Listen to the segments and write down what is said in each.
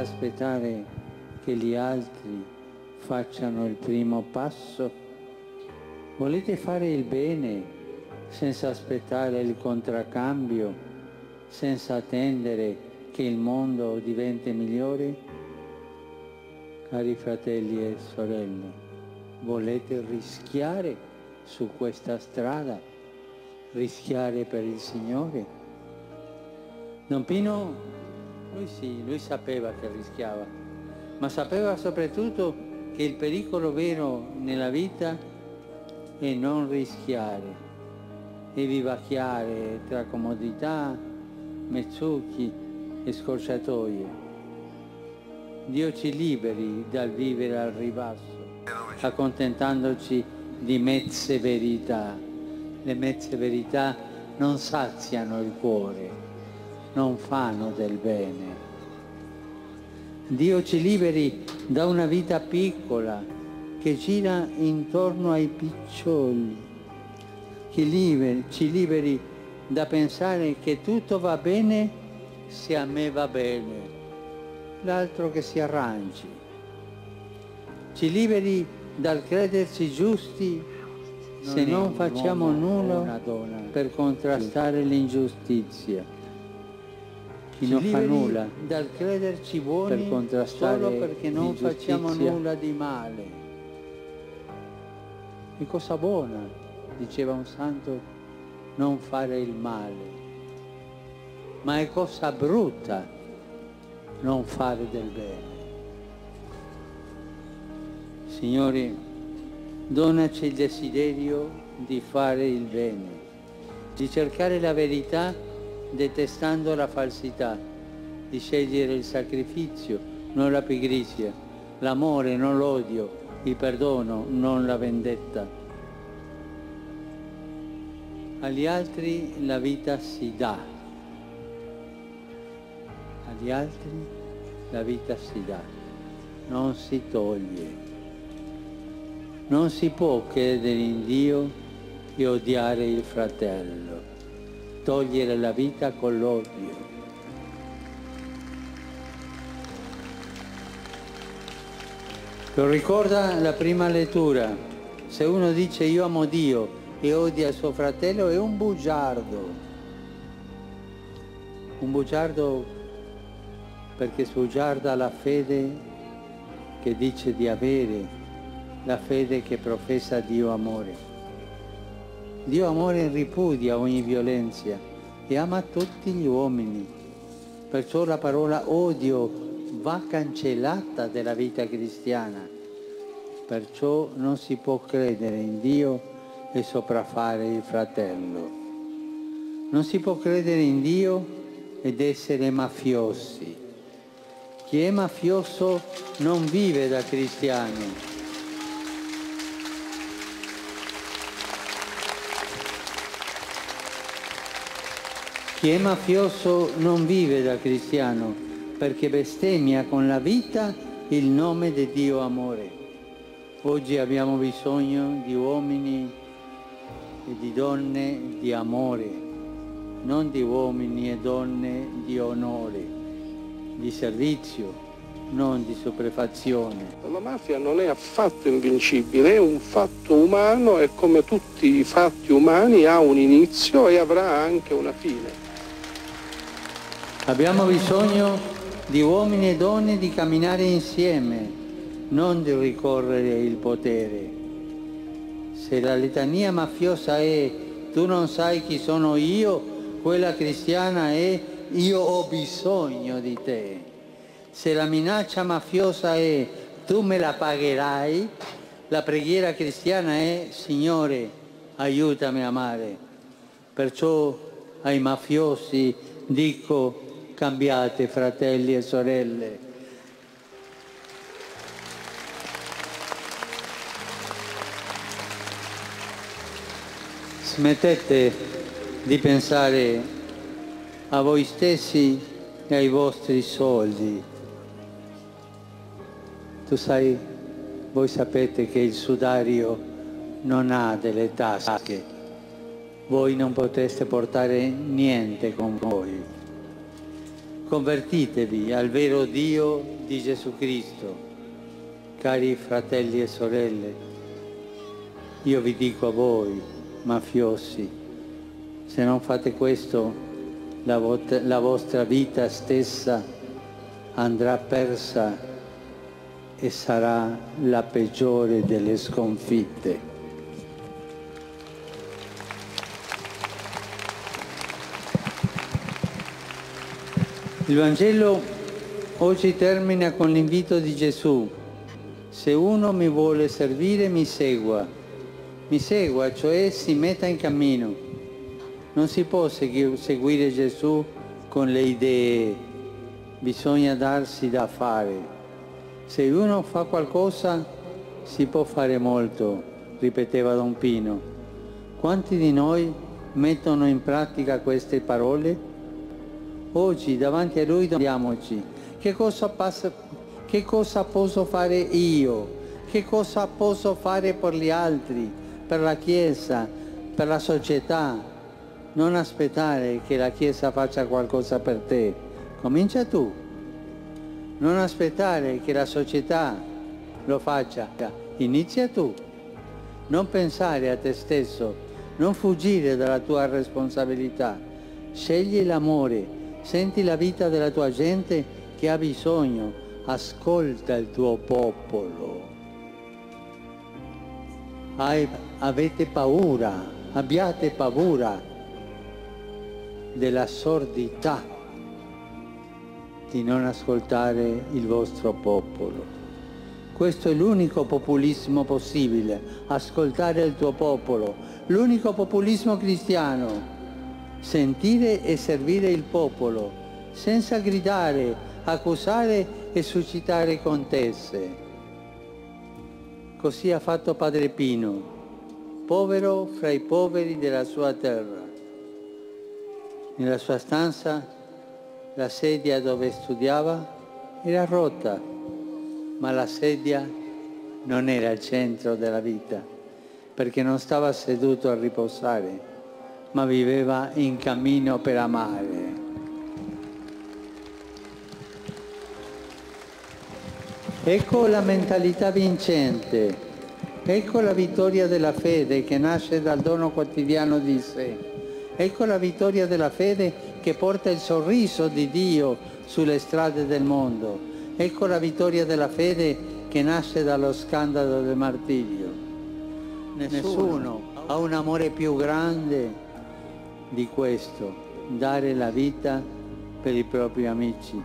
aspettare che gli altri facciano il primo passo? Volete fare il bene senza aspettare il contraccambio, senza attendere che il mondo diventi migliore? Cari fratelli e sorelle, volete rischiare su questa strada? Rischiare per il Signore? Don Pino, lui sì, lui sapeva che rischiava, ma sapeva soprattutto che il pericolo vero nella vita è non rischiare e vivacchiare tra comodità, mezzucchi e scorciatoie. Dio ci liberi dal vivere al ribasso, accontentandoci di mezze verità. Le mezze verità non saziano il cuore, non fanno del bene. Dio ci liberi da una vita piccola che gira intorno ai piccioli, che liberi, ci liberi da pensare che tutto va bene se a me va bene, l'altro che si arrangi. Ci liberi dal crederci giusti se non facciamo nulla per contrastare l'ingiustizia. Chi non fa nulla dal crederci buoni per contrastare solo perché non facciamo nulla di male. È cosa buona, diceva un santo, non fare il male, ma è cosa brutta non fare del bene. Signore, donaci il desiderio di fare il bene, di cercare la verità detestando la falsità, di scegliere il sacrificio, non la pigrizia, l'amore, non l'odio, il perdono, non la vendetta. Agli altri la vita si dà, agli altri la vita si dà, non si toglie. Non si può credere in Dio e odiare il fratello, togliere la vita con l'odio. Lo ricorda la prima lettura. Se uno dice io amo Dio e odia suo fratello è un bugiardo. Un bugiardo perché sbugiarda la fede che dice di avere, la fede che professa Dio amore. Dio amore ripudia ogni violenza e ama tutti gli uomini. Perciò la parola odio va cancellata dalla vita cristiana. Perciò non si può credere in Dio e sopraffare il fratello. Non si può credere in Dio ed essere mafiosi. Chi è mafioso non vive da cristiano. Chi è mafioso non vive da cristiano perché bestemmia con la vita il nome di Dio amore. Oggi abbiamo bisogno di uomini e di donne di amore, non di uomini e donne di onore, di servizio, non di sopraffazione. La mafia non è affatto invincibile, è un fatto umano e come tutti i fatti umani ha un inizio e avrà anche una fine. Abbiamo bisogno di uomini e donne di camminare insieme, non di ricorrere il potere. Se la litania mafiosa è tu non sai chi sono io, quella cristiana è io ho bisogno di te. Se la minaccia mafiosa è tu me la pagherai, la preghiera cristiana è Signore aiutami a amare. Perciò ai mafiosi dico cambiate fratelli e sorelle. Smettete di pensare a voi stessi e ai vostri soldi. Tu sai, voi sapete che il sudario non ha delle tasche, voi non potreste portare niente con voi. Convertitevi al vero Dio di Gesù Cristo, cari fratelli e sorelle. Io vi dico a voi, mafiosi, se non fate questo, la, vot- la vostra vita stessa andrà persa e sarà la peggiore delle sconfitte. Il Vangelo oggi termina con l'invito di Gesù. Se uno mi vuole servire, mi segua. Mi segua, cioè si metta in cammino. Non si può seguire Gesù con le idee, bisogna darsi da fare. Se uno fa qualcosa si può fare molto, ripeteva Don Pino. Quanti di noi mettono in pratica queste parole? Oggi davanti a Lui domandiamoci che cosa, passa, che cosa posso fare io, che cosa posso fare per gli altri, per la Chiesa, per la società. Non aspettare che la Chiesa faccia qualcosa per te, comincia tu. Non aspettare che la società lo faccia, inizia tu. Non pensare a te stesso, non fuggire dalla tua responsabilità. Scegli l'amore, senti la vita della tua gente che ha bisogno, ascolta il tuo popolo. Hai, avete paura, abbiate paura della sordità di non ascoltare il vostro popolo. Questo è l'unico populismo possibile, ascoltare il tuo popolo, l'unico populismo cristiano sentire e servire il popolo, senza gridare, accusare e suscitare contese. Così ha fatto Padre Pino, povero fra i poveri della sua terra. Nella sua stanza la sedia dove studiava era rotta, ma la sedia non era il centro della vita, perché non stava seduto a riposare ma viveva in cammino per amare. Ecco la mentalità vincente, ecco la vittoria della fede che nasce dal dono quotidiano di sé, ecco la vittoria della fede che porta il sorriso di Dio sulle strade del mondo, ecco la vittoria della fede che nasce dallo scandalo del martirio. Nessuno ha un amore più grande di questo, dare la vita per i propri amici.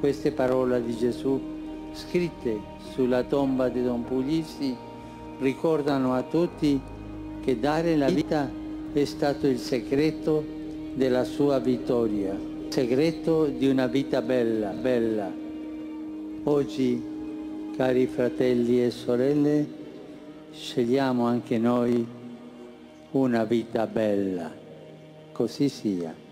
Queste parole di Gesù, scritte sulla tomba di Don Puglisi, ricordano a tutti che dare la vita è stato il segreto della sua vittoria, il segreto di una vita bella, bella. Oggi, cari fratelli e sorelle, scegliamo anche noi una vita bella così sia.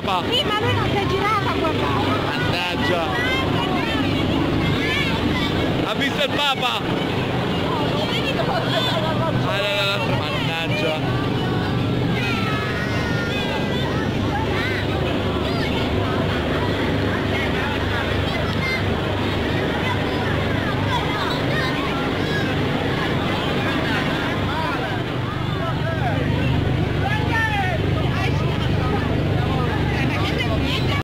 Papa? Sì, ma lui non si è girato a guardare. Mannaggia. Ha visto il Papa?